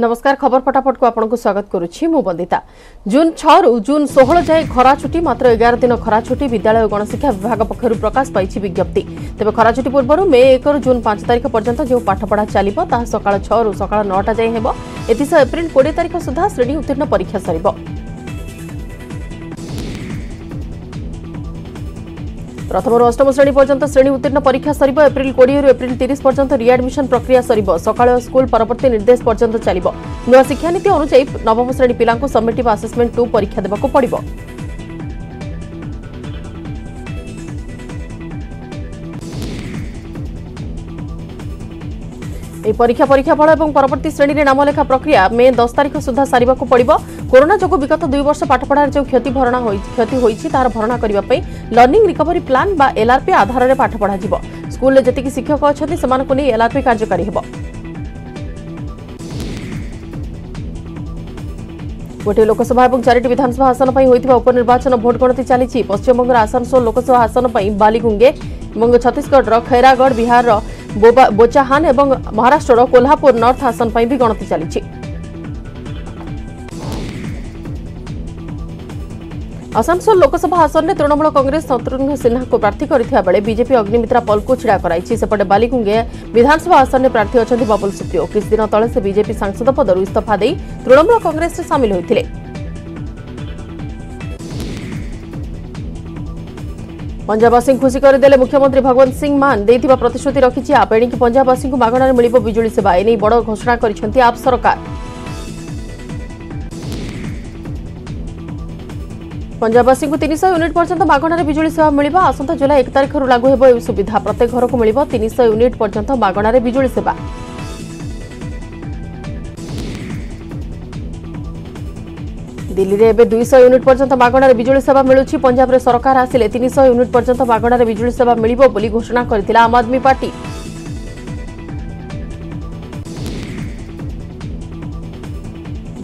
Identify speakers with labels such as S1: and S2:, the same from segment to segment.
S1: ନମସ୍କାର ଖବର ଫଟାଫଟକୁ ଆପଣଙ୍କୁ ସ୍ୱାଗତ କରୁଛି ମୁଁ ବନ୍ଦିତା ଜୁନ୍ ଛଅରୁ ଜୁନ୍ ଷୋହଳ ଯାଏଁ ଖରା ଛୁଟି ମାତ୍ର ଏଗାର ଦିନ ଖରା ଛୁଟି ବିଦ୍ୟାଳୟ ଓ ଗଣଶିକ୍ଷା ବିଭାଗ ପକ୍ଷରୁ ପ୍ରକାଶ ପାଇଛି ବିଜ୍ଞପ୍ତି ତେବେ ଖରା ଛୁଟି ପୂର୍ବରୁ ମେ ଏକରୁ ଜୁନ୍ ପାଞ୍ଚ ତାରିଖ ପର୍ଯ୍ୟନ୍ତ ଯେଉଁ ପାଠପଢ଼ା ଚାଲିବ ତାହା ସକାଳ ଛଅରୁ ସକାଳ ନଅଟା ଯାଏଁ ହେବ ଏଥିସହ ଏପ୍ରିଲ୍ କୋଡ଼ିଏ ତାରିଖ ସୁଦ୍ଧା ଶ୍ରେଣୀ ଉତ୍ତୀର୍ଣ୍ଣ ପରୀକ୍ଷା ସରିବ ପ୍ରଥମରୁ ଅଷ୍ଟମ ଶ୍ରେଣୀ ପର୍ଯ୍ୟନ୍ତ ଶ୍ରେଣୀ ଉତ୍ତୀର୍ଣ୍ଣ ପରୀକ୍ଷା ସରିବ ଏପ୍ରିଲ କୋଡ଼ିଏରୁ ଏପ୍ରିଲ ତିରିଶ ପର୍ଯ୍ୟନ୍ତ ରିଆଡମିଶନ ପ୍ରକ୍ରିୟା ସରିବ ସକାଳ ସ୍କୁଲ ପରବର୍ତ୍ତୀ ନିର୍ଦ୍ଦେଶ ପର୍ଯ୍ୟନ୍ତ ଚାଲିବ ନୂଆ ଶିକ୍ଷାନୀତି ଅନୁଯାୟୀ ନବମ ଶ୍ରେଣୀ ପିଲାଙ୍କୁ ସମିଟିଭ୍ ଆସେସମେଣ୍ଟ ଟୁ ପରୀକ୍ଷା ଦେବାକୁ ପଡ଼ିବ এই পরীক্ষা পরীক্ষা ফল এবং পরবর্তী শ্রেণীর নামলেখা প্রক্রিয়া মে দশ তারিখ সুদ্ধা সারা পড়ব করোনা যোগ বিগত দুই বর্ষ পাঠপড়ার যে ক্ষতি ভরণা ক্ষতি হয়েছে তার ভরণা করা লর্নিং রিকভরি প্লান বা এলআরপি আধারে পাঠ পড়া যাব স্কুলে যেত শিক্ষক অনেক সে এলআরপি কার্যকারী হব গোটি লোকসভা এবং চারিটি বিধানসভা আসন হয়েছে উপনির্বাচন ভোট গণতি ଗଣତି পশ্চিমবঙ্গের আসানসোল লোকসভা আসন বালিগুঙ্গে এবং ବାଲିଗୁଙ୍ଗେ খৈরাগড় ଛତିଶଗଡ଼ର ବୋଚାହାନ ଏବଂ ମହାରାଷ୍ଟ୍ରର କୋଲ୍ହାପୁର ନର୍ଥ ଆସନ ପାଇଁ ବି ଗଣତି ଚାଲିଛି ଆସାନସୋଲ ଲୋକସଭା ଆସନରେ ତୃଣମୂଳ କଂଗ୍ରେସ ଶତ୍ରୁଘ୍ନ ସିହ୍ନାଙ୍କୁ ପ୍ରାର୍ଥୀ କରିଥିବା ବେଳେ ବିଜେପି ଅଗ୍ନିମିତ୍ରା ପଲ୍ଙ୍କୁ ଛିଡ଼ା କରାଇଛି ସେପଟେ ବାଲିଗୁଙ୍ଗେ ବିଧାନସଭା ଆସନରେ ପ୍ରାର୍ଥୀ ଅଛନ୍ତି ବବୁଲ ସୁପ୍ରିୟୋ କିଛିଦିନ ତଳେ ସେ ବିଜେପି ସାଂସଦ ପଦରୁ ଇସ୍ତଫା ଦେଇ ତୃଣମୂଳ କଂଗ୍ରେସରେ ସାମିଲ ହୋଇଥିଲେ পঞ্জাববাসী খুশি করেদেলে মুখ্যমন্ত্রী ভগবন্ত সিং মান দেওয়া প্রতিশ্রুতি রাখি আপ এণিকি পঞ্জাববাসী মাগণার মিলব বিজুড়ি সেবা এনে বড় ঘোষণা করেছেন আপ সরকার পঞ্জাববাসী তিনশহ ইউনিট পর্যন্ত মাগণার বিজুড়ি সেবা মিলব আসন্তা জুলাই এক তারিখর লাগু হব এই সুবিধা প্রত্যেক ঘরক মিলব তিনশহ ইউনিট পর্যন্ত মাগণার বিজুড়ি সেবা দিল্লিতে এবে দুইশ ইউনিট পর্যন্ত মাগণার বিজুড়ি সেবা মিলুছি পঞ্জাবের সরকার আসলে তিনশ ইউনিট পর্যন্ত মাগণার বিজুড়ি সেবা মিলব বলে ঘোষণা করে আম আদমি পার্টি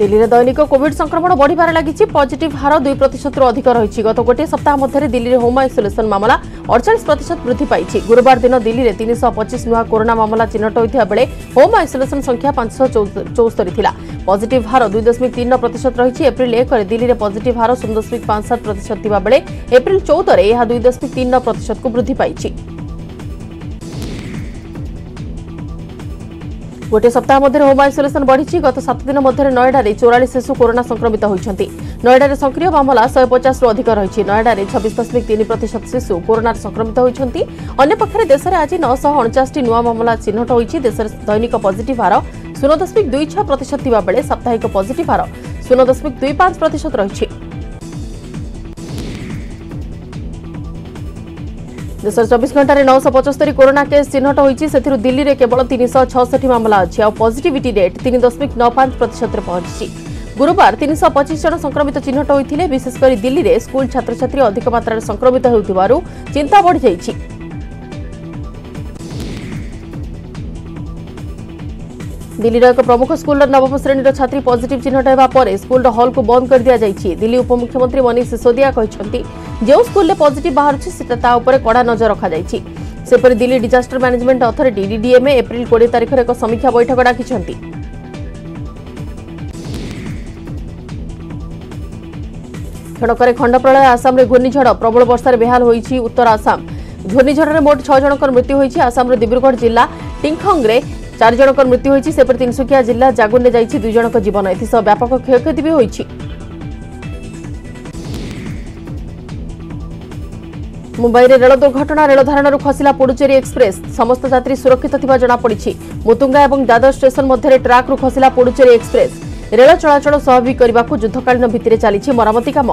S1: দিল্লির দৈনিক কোভিড সংক্রমণ বড়িবার লাগিছে পজিটিভ হার দুই প্রতর অধিক রয়েছে গত গোটি সপ্তাহ মধ্যে দিল্লির হোম আইসোলেসন মামলা অড়চাশ প্রত বৃদ্ধি পাইছে গুরুবার দিন দিল্লির তিনশ পঁচিশ নূয়া করোনা মামলা চিহ্নট হয়েছে বেড়ে হোম আইসোলেসন সংখ্যা পাঁচশ চৌস্তরি লা পজিটিভ হার দুই দশমিক তিন প্রত রয়েছে এপ্রিল একরে দিল্লির পজিটিভ হার শূন্য দশমিক পাঁচ সাত প্রত থাকবে এপ্রিল চৌদরে এই দুই দশমিক তিন প্রত বৃদ্ধি পাইছে গোটিয়ে সপ্তাহ মধ্যে হোম আইসোলেসন বড়িছে গত সাত দিন মধ্যে নয়ডার চৌরাশ শিশু করোনা সংক্রমিত হয়েছেন নয়ডার সক্রিয় মামলা শহে পচাশু অধিক রয়েছে নয়ডার ছবিশ দশমিক তিন প্রতিশত শিশু করোনার সংক্রমিত হয়েছেন অন্যপক্ষে দেশের আজ নশহ অনচাশটি নূয়া মামলা চিহ্নট হয়েছে দেশের দৈনিক পজিটিভ হার শূন্য দশমিক দুই ছ প্রতিশত থাকা বেড়ে সাপ্তাহিক পজিটিভ হার শূন্য দশমিক দুই পাঁচ প্রতিশত রয়েছে দেশের চব্বিশ ঘণ্টার নশ পঁচস্তরি করোনা কেস চিহ্নট হয়েছে সেথির দিল্লিরে কেবল তিনশ ছষঠি মামলা অছে আর পজিটিভিটি রেট তিন দশমিক ন পাঁচ প্রতিশতরে পৌঁছিছে গুরুবার তিনশ পঁচিশ জন সংক্রমিত চিহ্নট হয়েছে বিশেষ করে দিল্লিরে স্কুল ছাত্রছাত্রী অধিক মাত্রায় সংক্রমিত হেউথিবারু চিন্তা বড়ি যাইছে দিল্লীর এক প্রমুখ স্কুলর নবম শ্রেণীর ছাত্রী পজিটিভ চিহ্নট হওয়া পরে স্কুলর হলকু বন্ধ করে দিয়াযাইছে দিল্লী উপমুখ্যমন্ত্রী মনীষ সিসোদিয়া কিন্তু যে স্কুলে পজিটিভ বাহারুছে সেটা তা উপরে কড়া নজর রখাযাইছে সেপরি Delhi disaster management authority DDMA April কোড়িয়ে তারিখের এক সমীক্ষা বৈঠক ডাকিছেন କ୍ଷଣକରେ ଖଣ୍ଡପ୍ରଳୟ ଆସାମରେ ଘୂର୍ଣ୍ଣିଝଡ଼ ପ୍ରବଳ ବର୍ଷାରେ ବେହାଲ ହୋଇଛି ଉତ୍ତର ଆସାମ ଘୂର୍ଣ୍ଣିଝଡ଼ରେ ମୋଟ ଛଅ ଜଣଙ୍କର ମୃତ୍ୟୁ ହୋଇଛି ଆସାମର ଦିବ୍ରୁଗଡ଼ ଜିଲ୍ଲା ଟିଙ୍ଖଙ୍ଗରେ চারি জনক মৃত্যু হয়েছে সেপটে তিনসুকিয়া জেলা জাগুনে যাইছে দুই জনক জীবন এসব ব্যাপক ক্ষয়ক্ষতি বি হয়েছে মুম্বাইরে রেল দুর্ঘটনা রেল ধারণর খসিলা পুডুচেরি এক্সপ্রেস সমস্ত যাত্রী সুরক্ষিত থাকা জনাপড়ি মুতুঙ্গা এবং দাদর স্টেশন মধ্যে ট্রাক্রু খসিলা পুডুচেরি এক্সপ্রেস রেল চলাচল স্বাভাবিক করা যুদ্ধকালীন ভিত্তিতে চালছে মরামতি কাম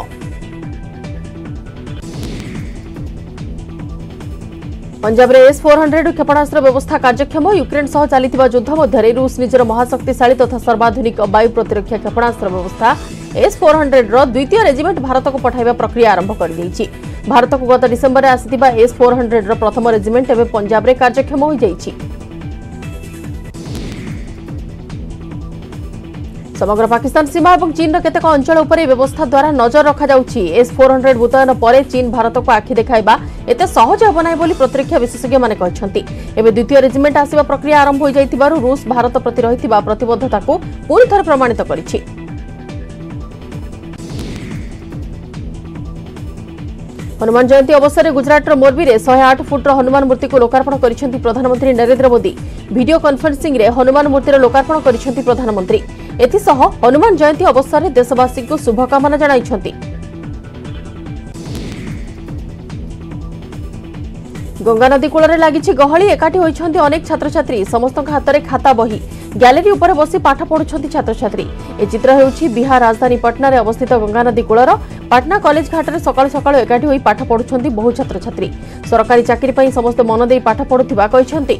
S1: পঞ্জাবের এস ফোর হন্ড্রেড ক্ষেপণাস্ত্র ব্যবস্থা কার্যক্ষম ইউক্রেন সহ চাল যুদ্ধ মধ্যে রুষ নিজের মহাশক্তিশালী তথা সর্বাধুনিক বায়ু প্রতিরক্ষা ক্ষেপণাস্ত্র ব্যবস্থা এস ফোর হন্ড্রেড্র দ্বিতীয় রেজিমেন্ট ভারতক পঠাଇବା প্রক্রিয়া আরম্ভ করেছে ভারতক গত ডিসেম্বরে আসিবা এস ফোর হন্ড্রেড্র প্রথম রেজিমেন্ট এবে পঞ্জাবের কার্যক্ষম হয়ে যাইছে ସମଗ୍ର ପାକିସ୍ତାନ ସୀମା ଏବଂ ଚୀନର କେତେକ ଅଞ୍ଚଳ ଉପରେ ବ୍ୟବସ୍ଥା ଦ୍ୱାରା ନଜର ରଖାଯାଉଛି ଏସ୍ ଫୋର୍ ହଣ୍ଡ୍ରେଡ୍ ମୁତୟନ ପରେ ଚୀନ ଭାରତକୁ ଆଖି ଦେଖାଇବା ଏତେ ସହଜ ହେବ ନାହିଁ ବୋଲି ପ୍ରତିରକ୍ଷା ବିଶେଷଜ୍ଞମାନେ କହିଛନ୍ତି ଏବେ ଦ୍ୱିତୀୟ ରେଜିମେଣ୍ଟ ଆସିବା ପ୍ରକ୍ରିୟା ଆରମ୍ଭ ହୋଇଯାଇଥିବାରୁ ରୁଷ ଭାରତ ପ୍ରତି ରହିଥିବା ପ୍ରତିବଦ୍ଧତାକୁ ପୁଣିଥରେ ପ୍ରମାଣିତ କରିଛି ହନୁମାନ ଜୟନ୍ତୀ ଅବସରରେ ଗୁଜରାଟର ମୋର୍ବିରେ ଶହେ ଆଠ ଫୁଟ୍ର ହନୁମାନ ମୂର୍ତ୍ତିକୁ ଲୋକାର୍ପଣ କରିଛନ୍ତି ପ୍ରଧାନମନ୍ତ୍ରୀ ନରେନ୍ଦ୍ର ମୋଦି ଭିଡ଼ିଓ କନ୍ଫରେନ୍ସିଂରେ ହନୁମାନ ମୂର୍ତ୍ତିର ଲୋକାର୍ପଣ କରିଛନ୍ତି ପ୍ରଧାନମନ୍ତ୍ରୀ ଏଥିସହ ହନୁମାନ ଜୟନ୍ତୀ ଅବସରରେ ଦେଶବାସୀଙ୍କୁ ଶୁଭକାମନା ଜଣାଇଛନ୍ତି ଗଙ୍ଗାନଦୀ କୂଳରେ ଲାଗିଛି ଗହଳି ଏକାଠି ହୋଇଛନ୍ତି ଅନେକ ଛାତ୍ରଛାତ୍ରୀ ସମସ୍ତଙ୍କ ହାତରେ ଖାତା ବହି ଗ୍ୟାଲେରୀ ଉପରେ ବସି ପାଠ ପଢ଼ୁଛନ୍ତି ଛାତ୍ରଛାତ୍ରୀ ଏ ଚିତ୍ର ହେଉଛି ବିହାର ରାଜଧାନୀ ପାଟନାରେ ଅବସ୍ଥିତ ଗଙ୍ଗାନଦୀ କୂଳର ପାଟନା କଲେଜ ଘାଟରେ ସକାଳୁ ସକାଳୁ ଏକାଠି ହୋଇ ପାଠ ପଢ଼ୁଛନ୍ତି ବହୁ ଛାତ୍ରଛାତ୍ରୀ ସରକାରୀ ଚାକିରି ପାଇଁ ସମସ୍ତେ ମନ ଦେଇ ପାଠ ପଢ଼ୁଥିବା କହିଛନ୍ତି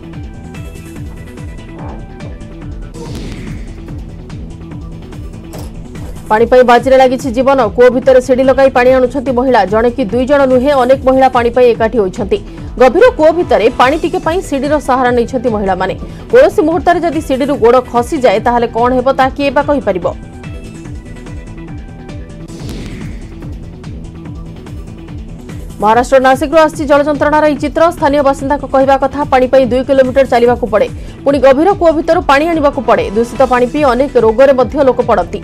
S1: ପାଣି ପାଇଁ ବାଜିରେ ଲାଗିଛି ଜୀବନ କୂଅ ଭିତରେ ସିଡ଼ି ଲଗାଇ ପାଣି ଆଣୁଛନ୍ତି ମହିଳା ଜଣେ କି ଦୁଇ ଜଣ ନୁହେଁ ଅନେକ ମହିଳା ପାଣି ପାଇଁ ଏକାଠି ହୋଇଛନ୍ତି ଗଭୀର କୂଅ ଭିତରେ ପାଣି ଟିକେ ପାଇଁ ସିଡ଼ିର ସାହାରା ନେଇଛନ୍ତି ମହିଳାମାନେ କୌଣସି ମୁହୂର୍ତ୍ତରେ ଯଦି ସିଡ଼ିରୁ ଗୋଡ଼ ଖସିଯାଏ ତାହେଲେ କ'ଣ ହେବ ତାହା କିଏ ବା କହିପାରିବ ମହାରାଷ୍ଟ୍ର ନାସିକରୁ ଆସିଛି ଜଳଯନ୍ତ୍ରଣାର ଏହି ଚିତ୍ର ସ୍ଥାନୀୟ ବାସିନ୍ଦାଙ୍କ କହିବା କଥା ପାଣି ପାଇଁ ଦୁଇ କିଲୋମିଟର ଚାଲିବାକୁ ପଡ଼େ ପୁଣି ଗଭୀର କୂଅ ଭିତରୁ ପାଣି ଆଣିବାକୁ ପଡ଼େ ଦୂଷିତ ପାଣି ପିଇ ଅନେକ ରୋଗରେ ମଧ୍ୟ ଲୋକ ପଡ଼ନ୍ତି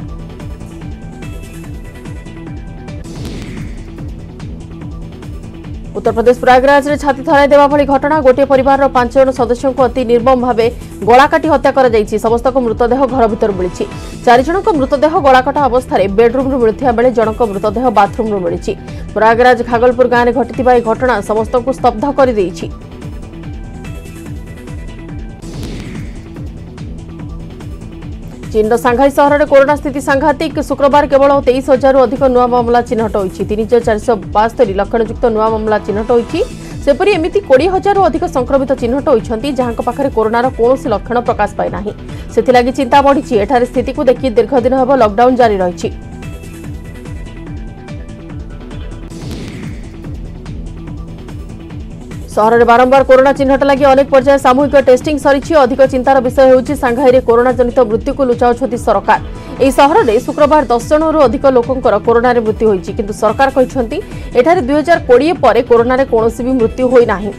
S1: উত্তরপ্রদেশ প্রয়াগরাজে ছাতি ধরাই দেওয়া ভি ঘটনা গোটিয়ে পরিবার পাঁচ জন সদস্য অতি নির্মম ভাবে গলাকাটি হত্যা করা যাই সমস্ত মৃতদেহ ঘর ভিতর মিছে চারিজণ মৃতদেহ গলাকটা অবস্থায় বেডরুম্রু মিলুয়া বেড়ে জনক মৃতদেহ বাথরুম্রু মিছে প্রয়াগরাজ খাগলপুর গাঁরে ঘটি এই ঘটনা সমস্ত স্তব্ধ করে দিয়েছে চীনর সাংঘাই সহরের করোনা স্থিতি সাংঘাতিক শুক্রবার কেবল তেইশ হাজার অধিক নূয়া মামলা চিহ্নট হয়েছে তিন হাজার চারিশহ বাস্তরি লক্ষণযুক্ত নূয়া মামলা চিহ্নট হয়েছে সেপরি এমিতি কোড়িয়ে হাজার অধিক সংক্রমিত চিহ্নট হয়েছেন যাঙ্ক পাখে করোনার কৌশি লক্ষণ প্রকাশ পাই না সেগে চিন্তা বড়ছে এঠার স্থিতি দেখি দীর্ঘদিন হব লকডাউন জারি রয়েছে ସହରରେ ବାରମ୍ବାର କରୋନା ଚିହ୍ନଟ ଲାଗି ଅନେକ ପର୍ଯ୍ୟାୟ ସାମୂହିକ ଟେଷ୍ଟିଂ ସରିଛି ଅଧିକ ଚିନ୍ତାର ବିଷୟ ହେଉଛି ସାଂଘାଇରେ କରୋନା ଜନିତ ମୃତ୍ୟୁକୁ ଲୁଚାଉଛନ୍ତି ସରକାର ଏହି ସହରରେ ଶୁକ୍ରବାର ଦଶ ଜଣରୁ ଅଧିକ ଲୋକଙ୍କର କରୋନାରେ ମୃତ୍ୟୁ ହୋଇଛି କିନ୍ତୁ ସରକାର କହିଛନ୍ତି ଏଠାରେ ଦୁଇ ହଜାର କୋଡ଼ିଏ ପରେ କରୋନାରେ କୌଣସି ବି ମୃତ୍ୟୁ ହୋଇନାହିଁ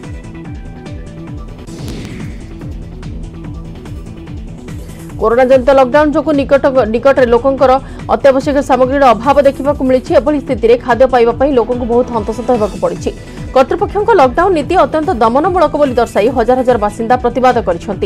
S1: କରୋନା ଜନିତ ଲକଡାଉନ୍ ଯୋଗୁଁ ନିକଟରେ ଲୋକଙ୍କର ଅତ୍ୟାବଶ୍ୟକ ସାମଗ୍ରୀର ଅଭାବ ଦେଖିବାକୁ ମିଳିଛି ଏଭଳି ସ୍ଥିତିରେ ଖାଦ୍ୟ ପାଇବା ପାଇଁ ଲୋକଙ୍କୁ ବହୁତ ହନ୍ତସନ୍ତ ହେବାକୁ ପଡ଼ିଛି কর্তৃপক্ষ লকডাউন নীতি অত্যন্ত দমনমূলক বলে দর্শাই হাজার হাজার বাসিন্দা প্রতবাদ করেছেন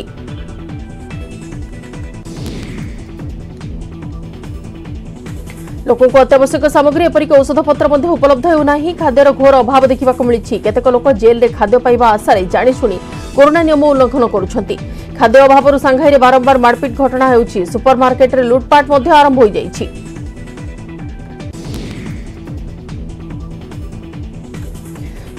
S1: লোক অত্যাবশ্যক সামগ্রী এপরিক ঔষধপত্র মধ্যে উপলব্ধ হেউনা খাদ্যর ঘোর অভাব দেখা মিছে কেতক লোক জেলে খাদ্য পাইবা আশায় জাশুনি করোনা নিয়ম উল্লঙ্ঘন করছেন খাদ্য অভাবর সাংঘাইরে বারম্বার মারপিট ঘটনা হচ্ছে সুপরমার্কেটে লুটপাট আরম্ভ হয়ে যাই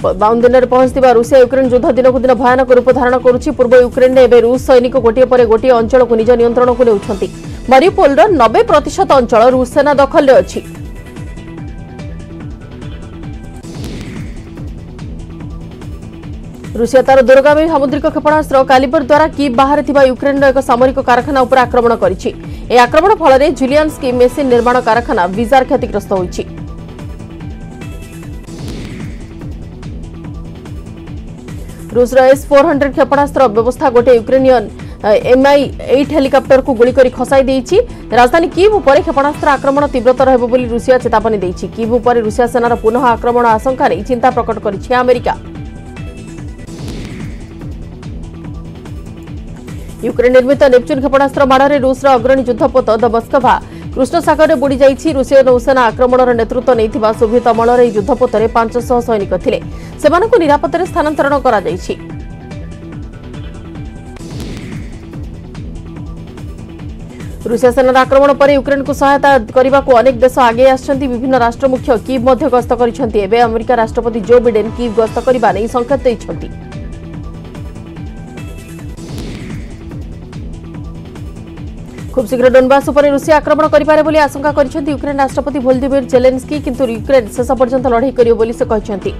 S1: ବାଉନ ଦିନରେ ପହଞ୍ଚିଥିବା ରୁଷିଆ ୟୁକ୍ରେନ୍ ଯୁଦ୍ଧ ଦିନକୁ ଦିନ ଭୟାନକ ରୂପ ଧାରଣ କରୁଛି ପୂର୍ବ ୟୁକ୍ରେନ୍ରେ ଏବେ ରୁଷ ସୈନିକ ଗୋଟିଏ ପରେ ଗୋଟିଏ ଅଞ୍ଚଳକୁ ନିଜ ନିୟନ୍ତ୍ରଣକୁ ନେଉଛନ୍ତି ମାରିପୋଲର ନବେ ପ୍ରତିଶତ ଅଞ୍ଚଳ ରୁଷ ସେନା ଦଖଲରେ ଅଛି ରୁଷିଆ ତାର ଦୂରଗାମୀ ସାମୁଦ୍ରିକ କ୍ଷେପଣାସ୍ତ୍ର କାଲିବର ଦ୍ୱାରା କିବ୍ ବାହାରେ ଥିବା ୟୁକ୍ରେନ୍ର ଏକ ସାମରିକ କାରଖାନା ଉପରେ ଆକ୍ରମଣ କରିଛି ଏହି ଆକ୍ରମଣ ଫଳରେ ଜୁଲିଆନ୍ସକି ମେସିନ୍ ନିର୍ମାଣ କାରଖାନା ଭିଜାର କ୍ଷତିଗ୍ରସ୍ତ ହୋଇଛି ରୁଷର ଏସ୍ ଫୋର୍ ହଣ୍ଡ୍ରେଡ୍ କ୍ଷେପଣାସ୍ତ୍ର ବ୍ୟବସ୍ଥା ଗୋଟିଏ ୟୁକ୍ରେନିୟନ ଏମ୍ଆଇ ଏଇଟ୍ ହେଲିକପ୍ଟରକୁ ଗୁଳି କରି ଖସାଇ ଦେଇଛି ରାଜଧାନୀ କିଭ୍ ଉପରେ କ୍ଷେପଣାସ୍ତ୍ର ଆକ୍ରମଣ ତୀବ୍ରତର ହେବ ବୋଲି ରୁଷିଆ ଚେତାବନୀ ଦେଇଛି କିଭ୍ ଉପରେ ରୁଷିଆ ସେନାର ପୁନଃ ଆକ୍ରମଣ ଆଶଙ୍କା ନେଇ ଚିନ୍ତା ପ୍ରକଟ କରିଛି ଆମେରିକା ୟୁକ୍ରେନ୍ ନିର୍ମିତ ନେପଚୁନ୍ କ୍ଷେପଣାସ୍ତ୍ର ମାଡ଼ରେ ରୁଷର ଅଗ୍ରଣୀ ଯୁଦ୍ଧପୋତ ଦବସ୍କଭା କୃଷ୍ଣସାଗରରେ ବୁଡ଼ିଯାଇଛି ରୁଷୀୟ ନୌସେନା ଆକ୍ରମଣର ନେତୃତ୍ୱ ନେଇଥିବା ସୋଭିଏତ ଅମଳରେ ଏହି ଯୁଦ୍ଧପୋତରେ ପାଞ୍ଚଶହ ସୈନିକ ଥିଲେ ସେମାନଙ୍କୁ ନିରାପତ୍ତାରେ ସ୍ଥାନାନ୍ତରଣ କରାଯାଇଛି ରୁଷିଆ ସେନାର ଆକ୍ରମଣ ପରେ ୟୁକ୍ରେନ୍କୁ ସହାୟତା କରିବାକୁ ଅନେକ ଦେଶ ଆଗେଇ ଆସିଛନ୍ତି ବିଭିନ୍ନ ରାଷ୍ଟ୍ର ମୁଖ୍ୟ କିଭ୍ ମଧ୍ୟ ଗସ୍ତ କରିଛନ୍ତି ଏବେ ଆମେରିକା ରାଷ୍ଟ୍ରପତି ଜୋ ବିଡେନ୍ କିଭ୍ ଗସ୍ତ କରିବା ନେଇ ସଂକେତ ଦେଇଛନ୍ତି খুব শীঘ্র ডোনবাস উপরে রুষিয়া আক্রমণ করিপারে বলে আশঙ্কা করেছেন ইউক্রেন রাষ্ট্রপতি ভোলদিমির জেলেন্সকি কিন্তু ইউক্রেন শেষ পর্যন্ত লড়াই করিব বলে সে କହିଛନ୍ତି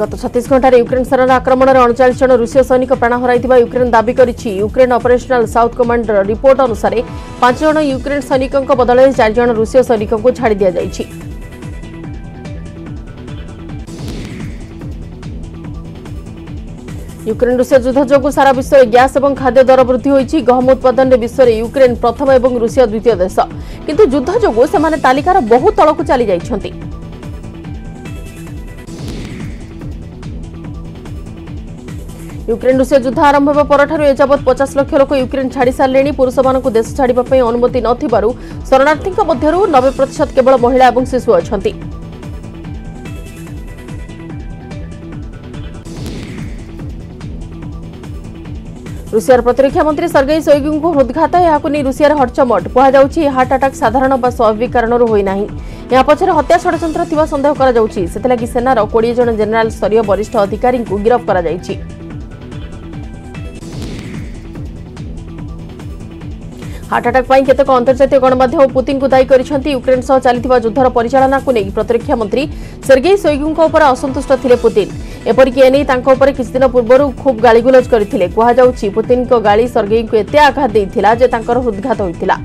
S1: গত ছত্রিশ ঘণ্টার ইউক্রেন সেনার আক্রমণের অনচাশ জন রুষীয় সৈনিক প্রাণ হরাই ইউক্রেন দাবি করেছে Ukraine operational south commander report অনুসারে পাঁচ জন ইউক্রেন সৈনিকঙ্ বদলে চারিজন রুষীয় সৈনিকঙ্ ছাড়ি দিয়াযাইছে ইউক্রেন রুষিয়া যুদ্ধ যোগুঁ সারা বিশ্বরে গ্যাস এবং খাদ্য দর বৃদ্ধি হয়েছে গহম উৎপাদনের বিশ্বরে ইউক্রেন প্রথম এবং রুষিয়া দ্বিতীয় দেশ কিন্তু যুদ্ধ যোগুঁ সে তালিকার বহু তলকু চালি যাই ইউক্রেন রুষিয়া যুদ্ধ আরম্ভ হওয়া পরঠার এযাবৎ পচাশ লক্ষ লোক ইউক্রেন ছাড়ি সারে পুরুষ মানুষ দেশ ছাড়া অনুমতি নথিবারু শরণার্থী মধ্যে নবে প্রত কেবল মহিলা এবং শিশু অনেক রুষিয়ার প্রতিরক্ষা মন্ত্রী সর্গেই শৈগুঙ্কু হৃদঘাত এখন রুষিয়ার হটচমট কুহযাচ্ছে এই হার্ট আটাক সাধারণ বা স্বাভাবিক কারণর হয়ে না ଏହା ପଛରେ ହତ୍ୟା ଷଡ଼ଯନ୍ତ୍ର ଥିବା ସନ୍ଦେହ କରାଯାଉଛି ସେଥିଲାଗି ସେନାର କୋଡ଼ିଏ ଜଣ ଜେନେରାଲ ସ୍ତରୀୟ ବରିଷ୍ଠ ଅଧିକାରୀଙ୍କୁ ଗିରଫ କରାଯାଇଛି ହାର୍ଟଆଟାକ୍ ପାଇଁ କେତେକ ଅନ୍ତର୍ଜାତୀୟ ଗଣମାଧ୍ୟମ ପୁତିନଙ୍କୁ ଦାୟୀ କରିଛନ୍ତି ୟୁକ୍ରେନ୍ ସହ ଚାଲିଥିବା ଯୁଦ୍ଧର ପରିଚାଳନାକୁ ନେଇ ପ୍ରତିରକ୍ଷା ମନ୍ତ୍ରୀ ସେର୍ଗେଇ ଶୋଇଗୁଙ୍କ ଉପରେ ଅସନ୍ତୁଷ୍ଟ ଥିଲେ ପୁତିନ ଏପରିକି ଏନେଇ ତାଙ୍କ ଉପରେ କିଛିଦିନ ପୂର୍ବରୁ ଖୁବ୍ ଗାଳିଗୁଲଜ କରିଥିଲେ କୁହାଯାଉଛି ପୁତିନଙ୍କ ଗାଳି ସର୍ଗେଇଙ୍କୁ ଏତେ ଆଘାତ ଦେଇଥିଲା ଯେ ତାଙ୍କର ହୃଦ୍ଘାତ ହୋଇଥିଲା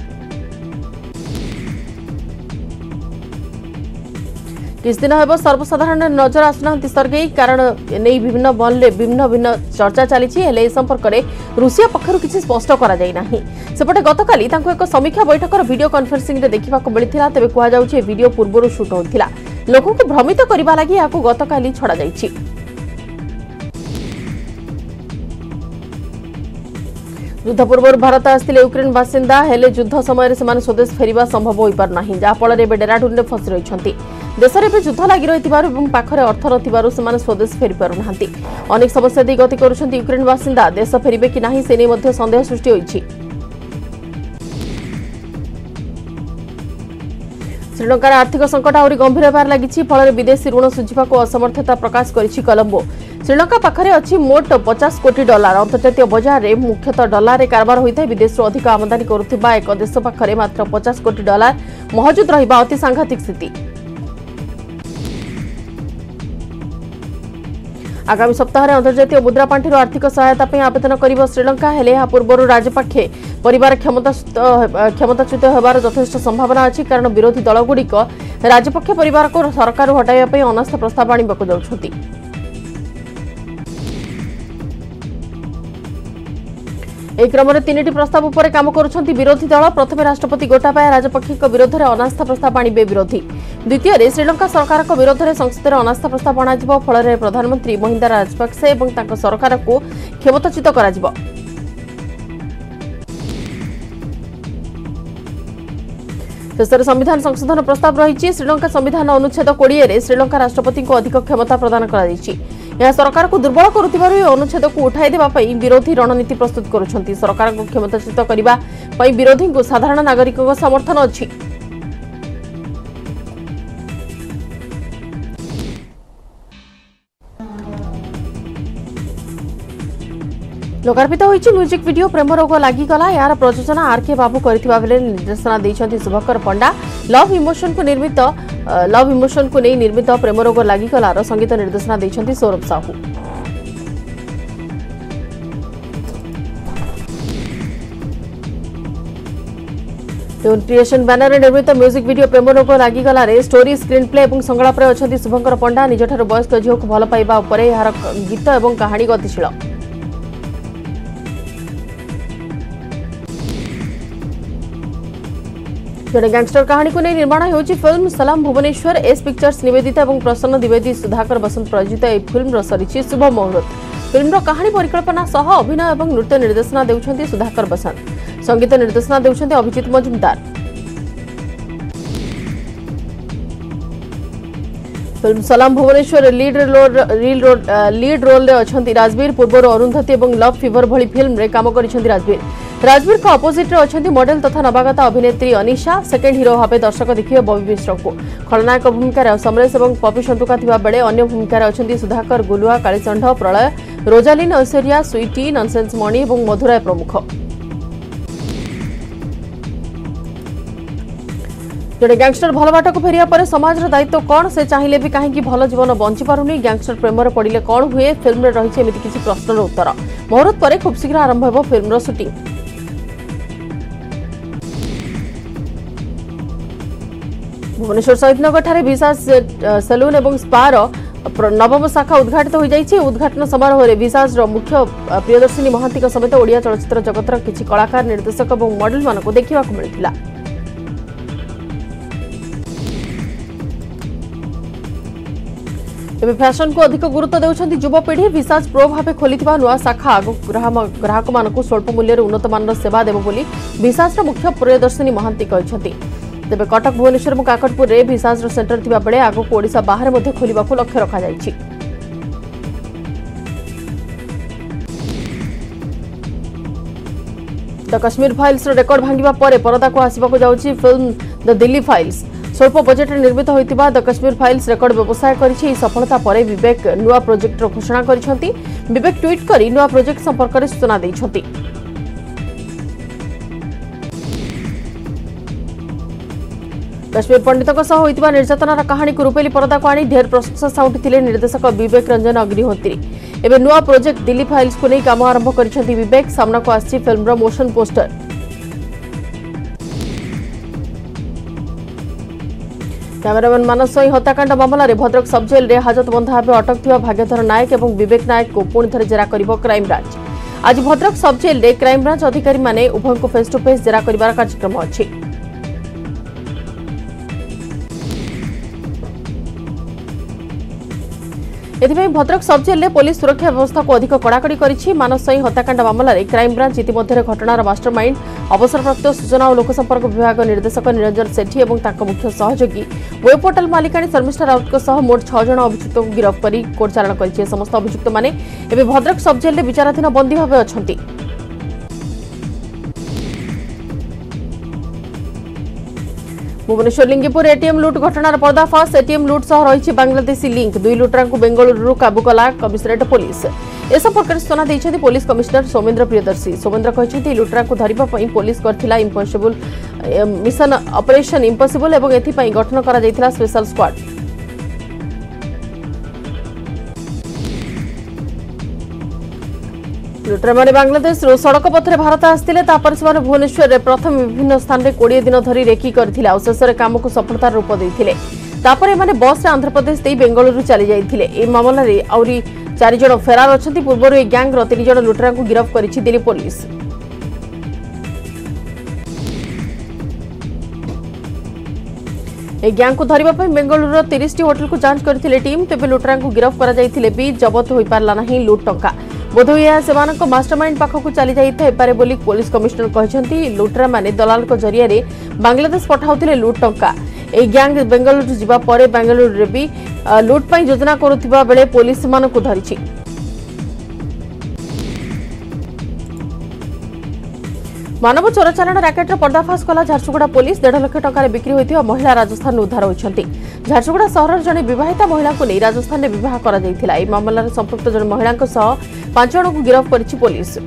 S1: কিছুদিন হব সর্বসাধারণ নজর আসুনাহান্তি সর্গেই কারণ এনে বিভিন্ন মহলে ভিন্ন ভিন্ন চর্চা চালিছে হলে এ সম্পর্কে রুষিয়া পক্ষর কিছু স্পষ্ট করা যাই না সেপটে গতকাল তাঁকু এক সমীক্ষা বৈঠকর ভিডিও কনফরেন্সিংরে দেখা মিলিলা তবে কুহযাচ্ছে ভিডিও পূর্বর সুট হোক লোককে ভ্রমিত করা লাগি এখন গতকাল ছড়া যাই ଯୁଦ୍ଧ ପୂର୍ବରୁ ଭାରତ ଆସିଥିଲେ ୟୁକ୍ରେନ୍ ବାସିନ୍ଦା ହେଲେ ଯୁଦ୍ଧ ସମୟରେ ସେମାନେ ସ୍ୱଦେଶ ଫେରିବା ସମ୍ଭବ ହୋଇପାରୁନାହିଁ ଯାହାଫଳରେ ଏବେ ଡେରାଡୁନ୍ରେ ଫସି ରହିଛନ୍ତି ଦେଶରେ ଏବେ ଯୁଦ୍ଧ ଲାଗି ରହିଥିବାରୁ ଏବଂ ପାଖରେ ଅର୍ଥ ନଥିବାରୁ ସେମାନେ ସ୍ୱଦେଶ ଫେରିପାରୁନାହାନ୍ତି ଅନେକ ସମସ୍ୟା ଦେଇ ଗତି କରୁଛନ୍ତି ୟୁକ୍ରେନ୍ ବାସିନ୍ଦା ଦେଶ ଫେରିବେ କି ନାହିଁ ସେ ନେଇ ମଧ୍ୟ ସନ୍ଦେହ ସୃଷ୍ଟି ହୋଇଛି ଶ୍ରୀଲଙ୍କାର ଆର୍ଥିକ ସଙ୍କଟ ଆହୁରି ଗମ୍ଭୀର ହେବାରେ ଲାଗିଛି ଫଳରେ ବିଦେଶୀ ଋଣ ସୁଝିବାକୁ ଅସମର୍ଥତା ପ୍ରକାଶ କରିଛି କଲମ୍ବୋ ଶ୍ରୀଲଙ୍କା ପାଖରେ ଅଛି ମୋଟ ପଚାଶ କୋଟି ଡଲାର ଅନ୍ତର୍ଜାତୀୟ ବଜାରରେ ମୁଖ୍ୟତଃ ଡଲାରରେ କାରବାର ହୋଇଥାଏ ବିଦେଶରୁ ଅଧିକ ଆମଦାନୀ କରୁଥିବା ଏକ ଦେଶ ପାଖରେ ମାତ୍ର ପଚାଶ କୋଟି ଡଲାର ମହଜୁଦ ରହିବା ଅତି ସାଂଘାତିକ ସ୍ଥିତି ଆଗାମୀ ସପ୍ତାହରେ ଅନ୍ତର୍ଜାତୀୟ ମୁଦ୍ରା ପାଣ୍ଠିରୁ ଆର୍ଥିକ ସହାୟତା ପାଇଁ ଆବେଦନ କରିବ ଶ୍ରୀଲଙ୍କା ହେଲେ ଏହା ପୂର୍ବରୁ ରାଜପାକ୍ଷେ ପରିବାର କ୍ଷମତାଚ୍ୟୁତ ହେବାର ଯଥେଷ୍ଟ ସମ୍ଭାବନା ଅଛି କାରଣ ବିରୋଧୀ ଦଳଗୁଡ଼ିକ ରାଜପକ୍ଷେ ପରିବାରକୁ ସରକାରରୁ ହଟାଇବା ପାଇଁ ଅନାସ୍ଥା ପ୍ରସ୍ତାବ ଆଣିବାକୁ ଯାଉଛନ୍ତି ଏହି କ୍ରମରେ ତିନିଟି ପ୍ରସ୍ତାବ ଉପରେ କାମ କରୁଛନ୍ତି ବିରୋଧୀ ଦଳ ପ୍ରଥମେ ରାଷ୍ଟ୍ରପତି ଗୋଟାବାୟା ରାଜପକ୍ଷେଙ୍କ ବିରୋଧରେ ଅନାସ୍ଥା ପ୍ରସ୍ତାବ ଆଣିବେ ବିରୋଧୀ ଦ୍ୱିତୀୟରେ ଶ୍ରୀଲଙ୍କା ସରକାରଙ୍କ ବିରୋଧରେ ସଂସଦରେ ଅନାସ୍ଥା ପ୍ରସ୍ତାବ ଅଣାଯିବ ଫଳରେ ପ୍ରଧାନମନ୍ତ୍ରୀ ମହିନ୍ଦା ରାଜପାକ୍ସେ ଏବଂ ତାଙ୍କ ସରକାରକୁ କ୍ଷମତାଚ୍ୟୁତ କରାଯିବ ଶେଷରେ ସମ୍ବିଧାନ ସଂଶୋଧନ ପ୍ରସ୍ତାବ ରହିଛି ଶ୍ରୀଲଙ୍କା ସମ୍ବିଧାନ ଅନୁଚ୍ଛେଦ କୋଡ଼ିଏରେ ଶ୍ରୀଲଙ୍କା ରାଷ୍ଟ୍ରପତିଙ୍କୁ ଅଧିକ କ୍ଷମତା ପ୍ରଦାନ କରାଯାଇଛି ଏହା ସରକାରକୁ ଦୁର୍ବଳ କରୁଥିବାରୁ ଏହି ଅନୁଚ୍ଛେଦକୁ ଉଠାଇ ଦେବା ପାଇଁ ବିରୋଧୀ ରଣନୀତି ପ୍ରସ୍ତୁତ କରୁଛନ୍ତି ସରକାରଙ୍କୁ କ୍ଷମତାଚ୍ୟୁତ କରିବା ପାଇଁ ବିରୋଧୀଙ୍କୁ ସାଧାରଣ ନାଗରିକଙ୍କ ସମର୍ଥନ ଅଛି ଲୋକାର୍ପିତ ହୋଇଛି ମ୍ୟୁଜିକ୍ ଭିଡିଓ ପ୍ରେମ ରୋଗ ଲାଗିଗଲା ଏହାର ପ୍ରଯୋଜନା ଆର୍କେ ବାବୁ କରିଥିବା ବେଳେ ନିର୍ଦ୍ଦେଶନା ଦେଇଛନ୍ତି ଶୁଭକର ପଣ୍ଡା ଲଭ୍ ଇମୋସନ୍କୁ ନିର୍ମିତ लव इमोशन को नै निर्मित प्रेम रोग प्रेमरोग लगिगल निर्देशना सौरभ साहू क्रिएशन बैनर निर्मित म्युजिक भिडियो प्रेमरोग लगिग्राले स्टोरी स्क्रिन प्ले संलाप्छ शुभकर पण्डा निजठार वयस्क झिउको भल गीत ए कहाँ गतिशील ଜଣେ ଗ୍ୟାଙ୍ଗଷ୍ଟର କାହାଣୀକୁ ନେଇ ନିର୍ମାଣ ହେଉଛି ଫିଲ୍ମ ସଲାମ ଭୁବନେଶ୍ୱର ଏସ୍ ପିକ୍ଚର୍ସ ନିବେଦିତା ଏବଂ ପ୍ରସନ୍ନ ଦ୍ୱିବେଦୀ ସୁଧାକର ବସନ୍ତ ପ୍ରଯୋଜିତ ଏହି ଫିଲ୍ମର ସରିଛି ଶୁଭ ମୁହୂର୍ତ୍ତ ଫିଲ୍ମର କାହାଣୀ ପରିକଳ୍ପନା ସହ ଅଭିନୟ ଏବଂ ନୃତ୍ୟ ନିର୍ଦ୍ଦେଶନା ଦେଉଛନ୍ତି ସୁଧାକର ବସନ୍ତ ସଙ୍ଗୀତ ନିର୍ଦ୍ଦେଶନା ଦେଉଛନ୍ତି ଅଭିଜିତ ମଜୁମଦାର ଫିଲ୍ମ ସଲାମ ଭୁବନେଶ୍ୱର ଲିଡ୍ ରୋଲ୍ରେ ଅଛନ୍ତି ରାଜବୀର ପୂର୍ବରୁ ଅରୁନ୍ଧତୀ ଏବଂ ଲଭ୍ ଫିଭର ଭଳି ଫିଲ୍ମରେ କାମ କରିଛନ୍ତି ରାଜବୀର রাজবীর অপোজিটে অনেক মডেল তথা নবাগতা অভিনেত্রী অনিশা সেকেন্ড হিরো ভাবে দর্শক দেখবে ববি মিশ্রু খলনায়ক ভূমিকার সমরেশ এবং পপি সন্টুকা থাকবে অন্য ভূমিকার অনেক সুধাকর গুলুয়া কালীচণ্ড প্রলয় রোজালিন ঐশ্বরিয়া সুইটি ননসেন্স মণি এবং মধুরায় প্রমুখ ଜଣେ ଗ୍ୟାଙ୍ଗଷ୍ଟର ଭଲ ବାଟକୁ ଫେରିବା ପରେ ସମାଜର ଦାୟିତ୍ୱ କ'ଣ ସେ ଚାହିଁଲେ ବି କାହିଁକି ଭଲ ଜୀବନ ବଞ୍ଚିପାରୁନି ଗ୍ୟାଙ୍ଗଷ୍ଟର ପ୍ରେମରେ ପଡ଼ିଲେ କ'ଣ ହୁଏ ଫିଲ୍ମରେ ରହିଛି ଏମିତି କିଛି ପ୍ରଶ୍ନର ଉତ୍ତର ମୁହୂର୍ତ୍ତ ପରେ ଖୁବ୍ ଶୀଘ୍ର ଆରମ୍ଭ ହେବ ଫିଲ୍ମର ସୁଟିଂ ভুবনেশ্বর শহীদনগরঠারে ভিসা সেলুন এবং স্পার নবম শাখা উদ্ঘাটিত হয়েছে উদ্ঘাটন সমারোহে ভিসাজর মুখ্য প্রিয়দর্শিনী মহান্তিক সমেত ওড়িয়া চলচ্চিত্র জগতর কিছু কলাকার নির্দেশক এবং মডেল মানুষ দেখা মিলিলা ଏବେ ଫ୍ୟାସନକୁ ଅଧିକ ଗୁରୁତ୍ୱ ଦେଉଛନ୍ତି ଯୁବପିଢ଼ି ଭିସାଜ ପ୍ରୋ ଭାବେ ଖୋଲିଥିବା ନୂଆ ଶାଖା ଗ୍ରାହକମାନଙ୍କୁ ସ୍ୱଳ୍ପ ମୂଲ୍ୟରେ ଉନ୍ନତମାନର ସେବା ଦେବ ବୋଲି ଭିସାଜର ମୁଖ୍ୟ ପ୍ରିୟଦର୍ଶିନୀ ମହାନ୍ତି କହିଛନ୍ତି ତେବେ କଟକ ଭୁବନେଶ୍ୱର ଏବଂ କାକଟପୁରରେ ଭିସାଜର ସେଣ୍ଟର ଥିବାବେଳେ ଆଗକୁ ଓଡ଼ିଶା ବାହାରେ ମଧ୍ୟ ଖୋଲିବାକୁ ଲକ୍ଷ୍ୟ ରଖାଯାଇଛି ଦ କଶ୍ମୀର ଫାଇଲ୍ସର ରେକର୍ଡ ଭାଙ୍ଗିବା ପରେ ପରଦାକୁ ଆସିବାକୁ ଯାଉଛି ଫିଲ୍ମ ଦ ଦିଲ୍ଲୀ ଫାଇଲ୍ସ ସ୍ୱଳ୍ପ ବଜେଟ୍ରେ ନିର୍ମିତ ହୋଇଥିବା ଦ କଶ୍ମୀର ଫାଇଲ୍ସ ରେକର୍ଡ ବ୍ୟବସାୟ କରିଛି ଏହି ସଫଳତା ପରେ ବିବେକ ନୂଆ ପ୍ରୋଜେକ୍ଟର ଘୋଷଣା କରିଛନ୍ତି ବିବେକ ଟ୍ୱିଟ୍ କରି ନୂଆ ପ୍ରୋଜେକ୍ଟ ସମ୍ପର୍କରେ ସୂଚନା ଦେଇଛନ୍ତି কাশ্মীর পণ্ডিতଙ୍କ ସହ ହୋଇଥିବା ନିର୍ଯାତନାର କାହାଣୀକୁ ରୂପେଲି ପରଦାକୁ ଆଣି ଢେର ପ୍ରଶଂସା ସାଉଟିଥିଲେ ନିର୍ଦ୍ଦେଶକ ବିବେକ ରଞ୍ଜନ ଅଗ୍ନିହୋତ୍ରୀ ଏବେ ନୂଆ ପ୍ରୋଜେକ୍ଟ ଦିଲ୍ଲୀ ଫାଇଲ୍ସକୁ ନେଇ କାମ ଆରମ୍ଭ କରିଛନ୍ତି ବିବେକ ସାମ୍ନାକୁ ଆସିଛି ଫିଲ୍ମର motion poster cameraman Manas Swain ହତ୍ୟାକାଣ୍ଡ ମାମଲାରେ ଭଦ୍ରକ ସବ୍ଜେଲ୍ରେ ହାଜତବନ୍ଧା ଭାବେ ଅଟକ ଥିବା ଭାଗ୍ୟଧର ନାୟକ ଏବଂ ବିବେକ ନାୟକଙ୍କୁ ପୁଣି ଥରେ ଜେରା କରିବ କ୍ରାଇମ୍ବ୍ରାଞ୍ଚ ଆଜି ଭଦ୍ରକ ସବ୍ଜେଲ୍ରେ କ୍ରାଇମ୍ବ୍ରାଞ୍ଚ ଅଧିକାରୀମାନେ ଉଭୟଙ୍କୁ ଫେସ୍ ଟୁ ଫେସ୍ ଜେରା କରିବାର କାର୍ଯ୍ୟକ୍ରମ ଅଛି এথিপাই ভদ্রক সব জেলে পুলিশ সুরক্ষা ব্যবস্থাকে অধিক কড়াকড়ি করেছে মানসাই সাই হত্যাকাণ্ড মামলায় ক্রাইমব্রাঞ্চ ইতিমধ্যে ঘটনার মাস্টর মাইন্ড অবসরপ্রাপ্ত সূচনা ও লোকসম্পর্ক বিভাগ নির্দেশক নিরঞ্জন সেঠী এবং তাঁর মুখ্য সহযোগী ওয়েব পোর্টাল মালিকাণী শর্মিষ্ঠা রাউতঙ্ মোট ছ জন অভিযুক্ত গিরফ করে কোর্ট চালান করেছে সমস্ত অভিযুক্ত মানে এবে ভদ্রক সব জেলে বিচারাধীন বন্দী ভাবে অনেক ভুবনেশ্বর লিঙ্গিপুর এটিএম লুট ঘটনার পর্দাফাশ এটিএম লুট সহ রয়েছে বাংলাদেশী লিঙ্ক দুই লুটরাঙ্কু বেঙ্গালুরু কাবু কলা কমিশনারেট পুলিশ এ সম্পর্কে সূচনা দিয়েছেন পুলিশ কমিশনার সৌমেন্দ্র প্রিয়দর্শী সৌমেন্দ্র কিন্তু লুটরাঙ্কু ধরিবা পুলিশ করেছিল ইম্পসিবল মিশন অপরেশন ইম্পসিবল এবং এথিপাই গঠন করা স্পেশাল স্কোয়াড ଟ୍ରେମାରେ ବାଂଲାଦେଶରୁ ସଡ଼କ ପଥରେ ଭାରତ ଆସିଥିଲେ ତାପରେ ସେମାନେ ଭୁବନେଶ୍ୱରରେ ପ୍ରଥମେ ବିଭିନ୍ନ ସ୍ଥାନରେ କୋଡ଼ିଏ ଦିନ ଧରି ରେକି କରିଥିଲେ ଆଉ ଶେଷରେ କାମକୁ ସଫଳତାର ରୂପ ଦେଇଥିଲେ ତାପରେ ଏମାନେ ବସ୍ରେ ଆନ୍ଧ୍ରପ୍ରଦେଶ ଦେଇ ବେଙ୍ଗଲୁରୁ ଚାଲିଯାଇଥିଲେ ଏହି ମାମଲାରେ ଆହୁରି ଚାରିଜଣ ଫେରାର ଅଛନ୍ତି ପୂର୍ବରୁ ଏହି ଗ୍ୟାଙ୍ଗର ତିନିଜଣ ଲୁଟେରାଙ୍କୁ ଗିରଫ କରିଛି ଦିଲ୍ଲୀ ପୋଲିସ এই ଗ୍ୟାଙ୍ଗକୁ ଧରିବା ପାଇଁ বেঙ্গালুরুর ତିରିଶଟି হোটেলকু ଯାଞ୍ଚ କରିଥିଲେ ଟିମ୍ ତେବେ ଲୁଟେରାଙ୍କୁ ଗିରଫ କରାଯାଇଥିଲେ ବି ଜବତ ହୋଇପାରିଲା ନାହିଁ নাহি লুট ବୋଧହୁଏ ଏହା ସେମାନଙ୍କ ମାଷ୍ଟରମାଇଣ୍ଡ ପାଖକୁ ଚାଲିଯାଇଥାଇପାରେ ବୋଲି ପୋଲିସ କମିଶନର କହିଛନ୍ତି ଲୁଟେରାମାନେ ଦଲାଲଙ୍କ ଜରିଆରେ ବାଂଲାଦେଶ ପଠାଉଥିଲେ ଲୁଟ୍ ଟଙ୍କା ଏହି ଗ୍ୟାଙ୍ଗ ବେଙ୍ଗାଲୁରୁ ଯିବା ପରେ ବେଙ୍ଗାଲୁରୁରେ ବି ଲୁଟ୍ ପାଇଁ ଯୋଜନା କରୁଥିବା ବେଳେ ପୋଲିସ ସେମାନଙ୍କୁ ଧରିଛି মানব চোরচালাণ র্যাকেটর পর্দাফাশ কলা ঝারসুগুড়া পুলিশ দেড় লক্ষ টাকার বিক্রি হয়ে মহিলা রাজস্থান উদ্ধার হয়েছেন ঝারসুগুড়া সহরের জনে বিবাহিতা মহিলা রাজস্থানে বিবাহ করা এই মামলার সম্পৃক্ত জন মহিলা ପାଞ୍ଚ ଜଣଙ୍କୁ ଗିରଫ କରିଛି ପୋଲିସ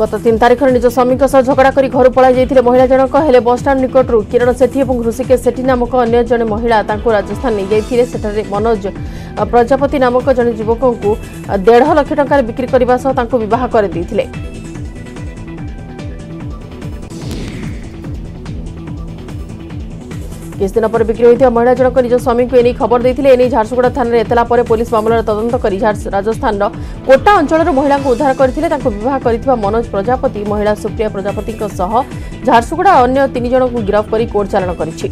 S1: ଗତ ତିନି ତାରିଖରେ ନିଜ ସ୍ୱାମୀଙ୍କ ସହ ଝଗଡ଼ା କରି ଘରୁ ପଳାଇ ଯାଇଥିଲେ ମହିଳା ଜଣକ ହେଲେ ବସ୍ଷ୍ଟାଣ୍ଡ ନିକଟରୁ କିରଣ ସେଠୀ ଏବଂ ଋଷିକେଶ ସେଠୀ ନାମକ ଅନ୍ୟ ଜଣେ ମହିଳା ତାଙ୍କୁ ରାଜସ୍ଥାନ ନେଇଯାଇଥିଲେ ସେଠାରେ ମନୋଜ ପ୍ରଜାପତି ନାମକ ଜଣେ ଯୁବକଙ୍କୁ ଦେଢ଼ ଲକ୍ଷ ଟଙ୍କାରେ ବିକ୍ରି କରିବା ସହ ତାଙ୍କୁ ବିବାହ କରିଦେଇଥିଲେ କିଛି ଦିନ ପରେ ବିକ୍ରି ହୋଇଥିବା ମହିଳା ଜଣକ ନିଜ ସ୍ୱାମୀଙ୍କୁ ଏନେଇ ଖବର ଦେଇଥିଲେ ଏନେଇ ଝାରସୁଗୁଡ଼ା ଥାନାରେ ଏତଲା ପରେ ପୋଲିସ ମାମଲାର ତଦନ୍ତ କରି ରାଜସ୍ଥାନର କୋଟା ଅଞ୍ଚଳରୁ ମହିଳାଙ୍କୁ ଉଦ୍ଧାର କରିଥିଲେ ତାଙ୍କୁ ବିବାହ କରିଥିବା ମନୋଜ ପ୍ରଜାପତି ମହିଳା ସୁପ୍ରିୟା ପ୍ରଜାପତିଙ୍କ ସହ ଝାରସୁଗୁଡ଼ା ଅନ୍ୟ ତିନି ଜଣଙ୍କୁ ଗିରଫ କରି କୋର୍ଟ ଚାଲାଣ କରିଛି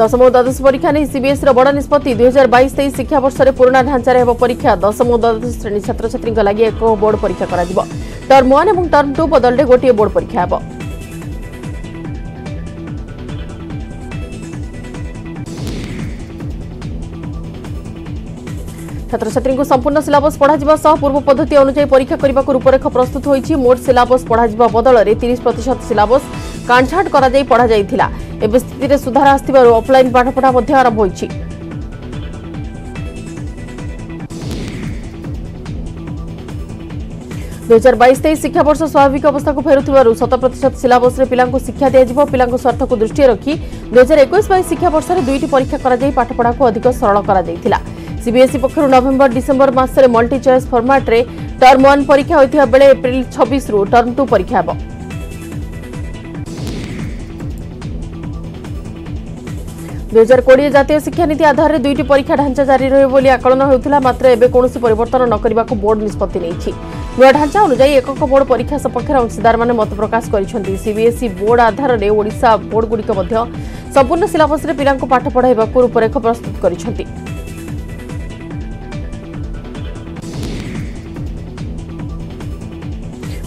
S1: ଦଶମ ଓ ଦ୍ୱାଦଶ ପରୀକ୍ଷା ନେଇ ସିବିଏସ୍ଇର ବଡ଼ ନିଷ୍ପତ୍ତି ଦୁଇ ହଜାର ବାଇଶ ତେଇଶ ଶିକ୍ଷାବର୍ଷରେ ପୁରୁଣା ଢାଞ୍ଚାରେ ହେବ ପରୀକ୍ଷା ଦଶମ ଓ ଦ୍ୱାଦଶ ଶ୍ରେଣୀ ଛାତ୍ରଛାତ୍ରୀଙ୍କ ଲାଗି ଏକ ବୋର୍ଡ ପରୀକ୍ଷା କରାଯିବ ଟର୍ମ ୱାନ୍ ଏବଂ ଟର୍ମ ଟୁ ବଦଳରେ ଗୋଟିଏ ବୋର୍ଡ ପରୀକ୍ଷା ହେବ ছাত্রছাত্রীকে সম্পূর্ণ সিলাবস পড়া সহ পূর্ব পদ্ধতি অনুযায়ী পরীক্ষা করা রূপরেখ প্রস্তুত হয়েছে মোট সিলাবস পড়া বদলরে তিরিশ প্রতিশত সিলাবস কাণছাট করা পড়া যাই এবে স্থিতিতে সুধার আসবার অফলাইন পাঠপড়া আরম্ভ হয়েছে ଦୁଇହଜାର ବାଇଶ ତେଇଶ ଶିକ୍ଷାବର୍ଷ ସ୍ୱାଭାବିକ ଅବସ୍ଥାକୁ ଫେରୁଥିବାରୁ ଶତ ପ୍ରତିଶତ ସିଲାବସ୍ରେ ପିଲାଙ୍କୁ ଶିକ୍ଷା ଦିଆଯିବ ପିଲାଙ୍କ ସ୍ୱାର୍ଥକୁ ଦୃଷ୍ଟିରେ ରଖି ଦୁଇହଜାର ଏକୋଇଶ ବାଇଶ ଶିକ୍ଷାବର୍ଷରେ ଦୁଇଟି ପରୀକ୍ଷା କରାଯାଇ ପାଠପଢ଼ାକୁ ଅଧିକ ସରଳ କରାଯାଇଥିଲା ସିବିଏସ୍ଇ ପକ୍ଷରୁ ନଭେମ୍ବର ଡିସେମ୍ବର ମାସରେ ମଲ୍ଟି ଚଏସ୍ ଫର୍ମାଟ୍ରେ ଟର୍ମ ୱାନ୍ ପରୀକ୍ଷା ହୋଇଥିବା ବେଳେ ଏପ୍ରିଲ ଛବିଶରୁ ଟର୍ମ ଟୁ ପରୀକ୍ଷା ହେବ দুই হাজার কোড়িয়ে জাতীয় শিক্ষানীতি আধারে দুইটি পরীক্ষা ঢাঞ্চা জারি রহে বলে আকলন হেউথিলা মাত্র এবে কোনসি পরিবর্তন নকরিবাকু বোর্ড নিষ্পত্তি নেইছি নূয়া ঢাঞ্চা অনুযায়ী একক বোর্ড পরীক্ষা সপক্ষে অংশীদারମାନେ মত প্রকাশ করেছেন সিবিএসই বোর্ড আধারে ওড়িশা বোর্ডগুড়িক মধ্য সম্পূর্ণ সিলাবসে পিলাঙ্কু পাঠ পড়াইবাকু রূপরেখ প্রস্তুত করেছেন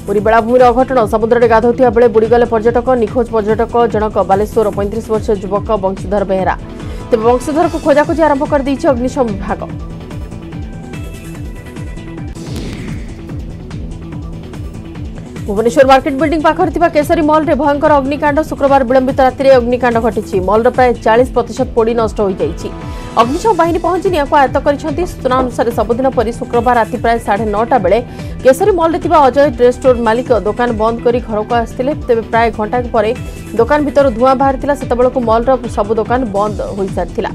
S1: ପୁରୀ ବେଳାଭୂମିର ଅଘଟଣ ସମୁଦ୍ରରେ ଗାଧୋଉଥିବା ବେଳେ ବୁଡ଼ିଗଲେ ପର୍ଯ୍ୟଟକ ନିଖୋଜ ପର୍ଯ୍ୟଟକ ଜଣକ ବାଲେଶ୍ୱର ପଇଁତିରିଶ ବର୍ଷୀୟ ଯୁବକ ବଂଶୀଧର ବେହେରା ତେବେ ବଂଶୀଧରକୁ ଖୋଜାଖୋଜି ଆରମ୍ଭ କରିଦେଇଛି ଅଗ୍ନିଶମ ବିଭାଗ भुवनेश्वर भुवनश्वर मर्केट बल्डिङ पाखेरी मल भयंकर अग्निकाण्ड शुक्रवार विलंबित रात अग्निकाण्ड घटी मल्र प्राय चालीस प्रतिशत पोडी नष्ट्निशम बाहिनी पहिनिक आयत्त सूचना अनुसार सबुदिन पर शुक्रवार रात प्राय साढे नौटा बेले केशरी मलितिर अजय ड्रेस स्टोर मालिक दोकान घंटा पर दोकान भितर धूआ बाहर से मल्र सब दोकान सारी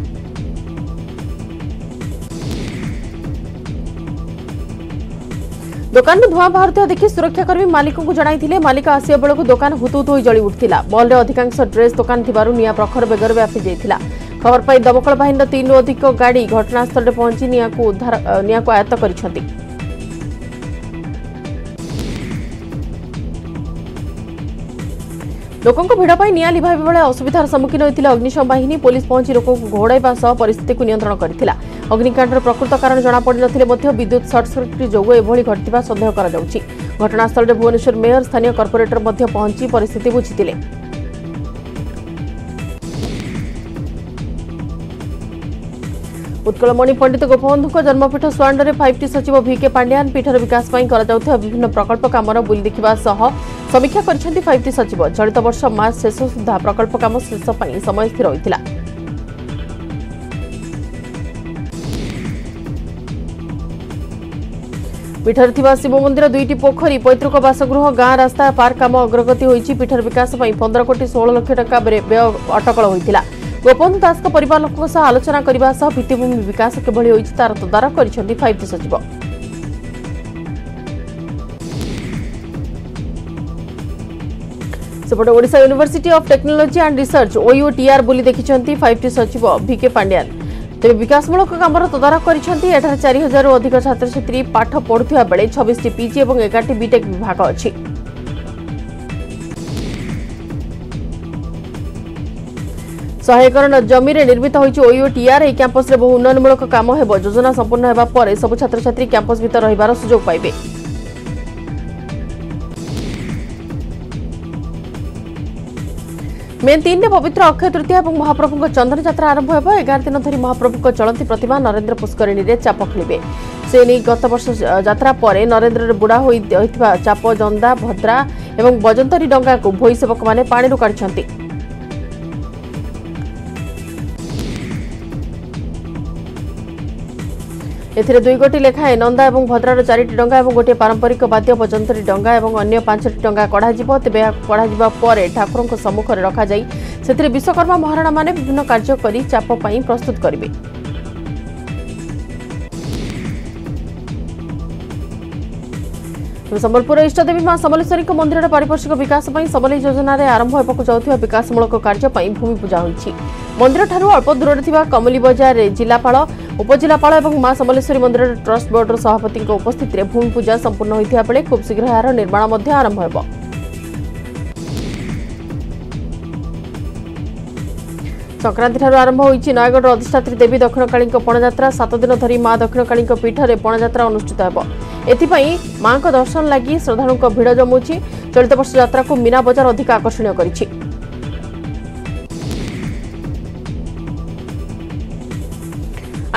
S1: দোকান ধূয়া বাহুয়া দেখি সুরক্ষাকর্মী মালিকু জনাইলে মালিক আসবা বেড়ে দোকান হুতুহুতু হয়ে জলি উঠি মলরে অধিকাংশ ড্রেস দোকান থাকার নিয়া প্রখর বেগর ব্যাপি যাই খবর পাই দমকল বাহিনীর তিনু অধিক গাড়ি ঘটনাস্থলে পৌঁছি নিয়াঁকু উদ্ধার নিয়াঁকু আয়ত্ত করেছেন লোক ভিড় নিয়া লিভাইবা বেড়ে অসুবিধার সম্মুখীন হয়েছিল অগ্নিশম বাহিনী পুলিশ পৌঁছি লোক ঘোড়াইবা পরিস্থিতি নিয়ন্ত্রণ করেছিল अग्निण्ड र प्रकृत कारण जापडे विद्युत सर्ट सर्किट जोभरि घट्ति सन्देहो घटनास्थलले भुवनेश्वर मेयर स्थानीय कर्पोरेटर पहुँच परिस्थिति बुझिए उत्कलमणि पण्डित गोपबन्धुको जन्मपीठ स्वाडर फाइभ ट सचिव भिके पाण्ड्यान् पीठर बिकासपै रह विभिन्न प्रकल्प कमर बुलिदेखा समीक्षा गरि फाइभ सचिव चलित वर्ष मार्च शेष सुधा प्रकल्प कम शेष समिर होला पीठले ठाउँ शिवमन्दिर दुई पोखरी पैतृक बासगृह गां रास्ता पर्क काम अग्रगति पीठर वकासपै पन्ध्र कटि षय अटकल गोपन दास परिवार लोकसँग आलोचना भितिभूमि वकासार तदारक फाइभ टी सचिव university of technology and research OUTR बोली फाइभ टी सचिव भिके पाण्ड्यान् তবে বিকাশমূলক কামর তদারখ করেছেন এখানে চারি হাজার অধিক ছাত্রছাত্রী পাঠ পড়ুয়া বেড়ে ছবিশটি পিজি এবং এগারটি বিটেক বিভাগ অছে ଶହେ ଏକର ଜମିରେ ନିର୍ମିତ ହୋଇଛି ଓଇଓଟିଆର୍ ଏହି କ୍ୟାମ୍ପସରେ ବହୁ ଉନ୍ନୟନମୂଳକ କାମ ହେବ ଯୋଜନା ସମ୍ପୂର୍ଣ୍ଣ ହେବା ପରେ ସବୁ ଛାତ୍ରଛାତ୍ରୀ କ୍ୟାମ୍ପସ ଭିତରେ ରହିବାର ସୁଯୋଗ ପାଇବେ तीन मेन्तिन पवित्र अक्षतृतीय महाप्रभु चन्दन जात्रा आरम्भ एघार दिन धरी महाप्रभु चलन्ती प्रतिमा नरेन्द्र नरन्द्र पुष्करिणीले चाप खेणे गतब जा नरेन्द्र बुडा चाप जंदा भद्रा ए बजन्तरी डङाको भोइसेवक मणि का ଏଥିରେ ଦୁଇ ଗୋଟି ଲେଖାଏଁ ନନ୍ଦା ଏବଂ ଭଦ୍ରାର ଚାରିଟି ଡଙ୍ଗା ଏବଂ ଗୋଟିଏ ପାରମ୍ପରିକ ବାଦ୍ୟ ପଞ୍ଚନ୍ତରୀ ଡଙ୍ଗା ଏବଂ ଅନ୍ୟ ପାଞ୍ଚଟି ଡଙ୍ଗା କଢ଼ାଯିବ ତେବେ ଏହା କଢ଼ାଯିବା ପରେ ଠାକୁରଙ୍କ ସମ୍ମୁଖରେ ରଖାଯାଇ ସେଥିରେ ବିଶ୍ୱକର୍ମା ମହାରଣାମାନେ ବିଭିନ୍ନ କାର୍ଯ୍ୟ କରି ଚାପ ପାଇଁ ପ୍ରସ୍ତୁତ କରିବେ ସମ୍ବଲପୁର ଇଷ୍ଟଦେବୀ ମା ସମଲେଶ୍ୱରୀଙ୍କ ମନ୍ଦିରର ପାରିପାର୍ଶ୍ୱିକ ବିକାଶ ପାଇଁ ସମଲେଇ ଯୋଜନାରେ ଆରମ୍ଭ ହେବାକୁ ଯାଉଥିବା ବିକାଶମୂଳକ କାର୍ଯ୍ୟ ପାଇଁ ଭୂମିପୂଜା ହୋଇଛି ମନ୍ଦିରଠାରୁ ଅଳ୍ପ ଦୂରରେ ଥିବା କମଲି ବଜାର ଜିଲ୍ଲାପାଳ ଉପଜିଲ୍ଲାପାଳ ଏବଂ ମା ସମଲେଶ୍ୱରୀ ମନ୍ଦିର ଟ୍ରଷ୍ଟ ବୋର୍ଡର ସଭାପତିଙ୍କ ଉପସ୍ଥିତିରେ ଭୂମିପୂଜା ସମ୍ପୂର୍ଣ୍ଣ ହୋଇଥିବା ବେଳେ ଖୁବ୍ ଶୀଘ୍ର ଏହାର ନିର୍ମାଣ ମଧ୍ୟ ଆରମ୍ଭ ହେବ ସଂକ୍ରାନ୍ତିଠାରୁ ଆରମ୍ଭ ହୋଇଛି ନୟାଗଡ଼ର ଅଧିଷ୍ଠାତ୍ରୀ ଦେବୀ ଦକ୍ଷିଣକାଳୀଙ୍କ ପଣଯାତ୍ରା ସାତ ଦିନ ଧରି ମା ଦକ୍ଷିଣକାଳୀଙ୍କ ପୀଠରେ ପଣଯାତ୍ରା ଅନୁଷ୍ଠିତ ହେବ ଏଥିପାଇଁ ମାଙ୍କ ଦର୍ଶନ ଲାଗି ଶ୍ରଦ୍ଧାଳୁଙ୍କ ଭିଡ଼ ଜମୁଛି ଚଳିତ ବର୍ଷ ଯାତ୍ରାକୁ ମୀନା ବଜାର ଅଧିକ ଆକର୍ଷଣୀୟ କରିଛି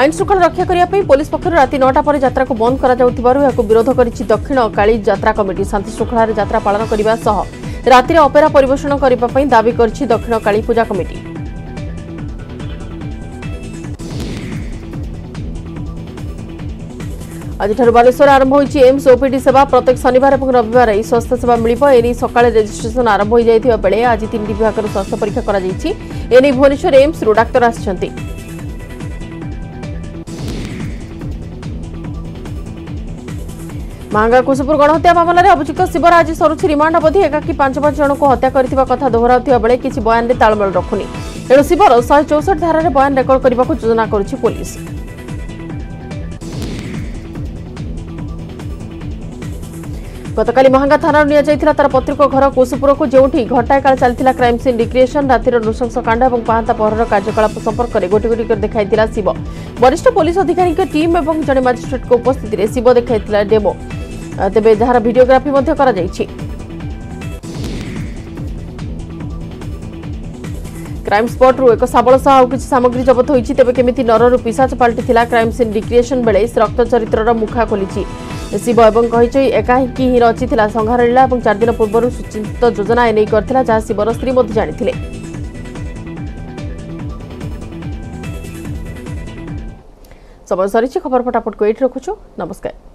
S1: ଆଇନ ଶୃଙ୍ଖଳା ରକ୍ଷା କରିବା ପାଇଁ ପୋଲିସ ପକ୍ଷରୁ ରାତି ନଅଟା ପରେ ଯାତ୍ରାକୁ ବନ୍ଦ କରାଯାଉଥିବାରୁ ଏହାକୁ ବିରୋଧ କରିଛି ଦକ୍ଷିଣ କାଳୀ ଯାତ୍ରା କମିଟି ଶାନ୍ତିଶୃଙ୍ଖଳାରେ ଯାତ୍ରା ପାଳନ କରିବା ସହ ରାତିରେ ଅପେରା ପରିବେଷଣ କରିବା ପାଇଁ ଦାବି କରିଛି ଦକ୍ଷିଣ କାଳୀ ପୂଜା କମିଟି ଆଜିଠାରୁ ବାଲେଶ୍ୱର ଆରମ୍ଭ ହୋଇଛି ଏମ୍ସ ଓପିଡି ସେବା ପ୍ରତ୍ୟେକ ଶନିବାର ଏବଂ ରବିବାର ଏହି ସ୍ୱାସ୍ଥ୍ୟ ସେବା ମିଳିବ ଏନେଇ ସକାଳେ ରେଜିଷ୍ଟ୍ରେସନ ଆରମ୍ଭ ହୋଇଯାଇଥିବା ବେଳେ ଆଜି ତିନିଟି ବିଭାଗର ସ୍ୱାସ୍ଥ୍ୟ ପରୀକ୍ଷା କରାଯାଇଛି ଏନେଇ ଭୁବନେଶ୍ୱର ଏମ୍ସରୁ ଡାକ୍ତର ଆସିଛନ୍ତି ମାଙ୍ଗା କୁଶପୁର ଗଣହତ୍ୟା ମାମଲାରେ ଅଭିଯୁକ୍ତ ଶିବରା ଆଜି ସରୁଛି ରିମାଣ୍ଡ ଅବଧି ଏକାକି ପାଞ୍ଚ ପାଞ୍ଚ ଜଣଙ୍କୁ ହତ୍ୟା କରିଥିବା କଥା ଦୋହରାଉଥିବା ବେଳେ କିଛି ବୟାନରେ ତାଳମେଳ ରଖୁନି ଏଣୁ ଶିବର ଶହେ ଚଉଷଠି ଧାରାରେ ବୟାନ ରେକର୍ଡ କରିବାକୁ ଯୋଜନା କରୁଛି ପୋଲିସ ଗତକାଲି ମହାଙ୍ଗା ଥାନାରୁ ନିଆଯାଇଥିଲା ତାର ପତ୍ରିକ ଘର କୁଶପୁରକୁ ଯେଉଁଠି ଘଣ୍ଟାଏ କାଳ ଚାଲିଥିଲା କ୍ରାଇମ୍ ସିନ୍ ରିକ୍ରିଏସନ୍ ରାତିର ନୃଶଂସ କାଣ୍ଡ ଏବଂ ପାହାନ୍ତା ପହରର କାର୍ଯ୍ୟକଳାପ ସମ୍ପର୍କରେ ଗୋଟି ଗୋଟି କରି ଦେଖାଇଥିଲା ଶିବ ବରିଷ୍ଠ ପୋଲିସ ଅଧିକାରୀଙ୍କ ଟିମ୍ ଏବଂ ଜଣେ ମାଜିଷ୍ଟ୍ରେଟ୍ଙ୍କ ଉପସ୍ଥିତିରେ ଶିବ ଦେଖାଇଥିଲା ଡେମୋ ତେବେ ଏହାର ଭିଡ଼ିଓଗ୍ରାଫି ମଧ୍ୟ କରାଯାଇଛି କ୍ରାଇମ୍ସ୍ପଟ୍ରୁ ଏକ ଶାବଳ ସହ ଆଉ କିଛି ସାମଗ୍ରୀ ଜବତ ହୋଇଛି ତେବେ କେମିତି ନରରୁ ପିସାଚ ପାଲଟିଥିଲା କ୍ରାଇମ୍ସିନ୍ ଡିକ୍ରିଏସନ୍ ବେଳେ ରକ୍ତ ଚରିତ୍ରର ମୁଖା ଖୋଲିଛି ଶିବ ଏବଂ କହିଛି ଏକାହିଁକି ହିଁ ରଚିଥିଲା ସଂଘାରଲୀଳା ଏବଂ ଚାରିଦିନ ପୂର୍ବରୁ ସୁଚିନ୍ତ ଯୋଜନା ଏନେଇ କରିଥିଲା ଯାହା ଶିବର ସ୍ତ୍ରୀ ମଧ୍ୟ ଜାଣିଥିଲେ ସମୟ ସରିଛି